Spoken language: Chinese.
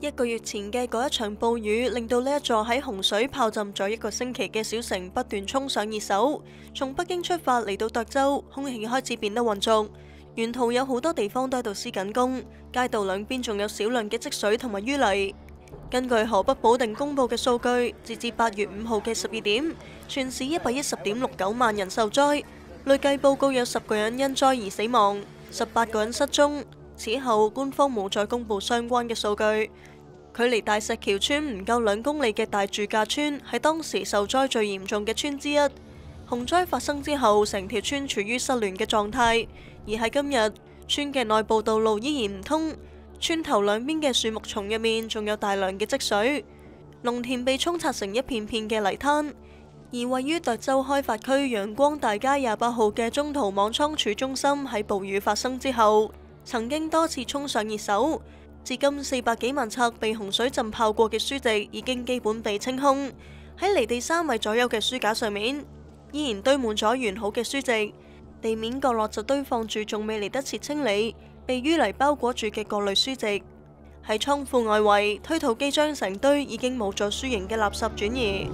一个月前嘅嗰一场暴雨，令到呢一座喺洪水泡浸咗一个星期嘅小城不断冲上热搜。从北京出发嚟到德州，空气开始变得浑浊，沿途有好多地方都喺度施紧工，街道两边仲有少量嘅积水同埋淤泥。根据河北保定公布嘅数据，截至八月五号嘅十二点，全市一百一十点六九万人受灾，累计报告有十个人因灾而死亡，十八个人失踪。此后，官方冇再公布相关嘅数据。距离大石桥村唔够两公里嘅大住架村系当时受灾最严重嘅村之一。洪灾发生之后，成条村处于失联嘅状态。而喺今日，村嘅内部道路依然唔通，村头两边嘅树木丛入面仲有大量嘅积水，农田被冲刷成一片片嘅泥滩。而位于德州开发区阳光大街廿八号嘅中途网仓储中心喺暴雨发生之后。曾经多次冲上热搜，至今四百几万册被洪水浸泡过嘅书籍已经基本被清空。喺离地三米左右嘅书架上面，依然堆满咗完好嘅书籍；地面角落就堆放住仲未嚟得切清理、被淤泥包裹住嘅各类书籍。喺仓库外围，推土机将成堆已经冇咗书形嘅垃圾转移。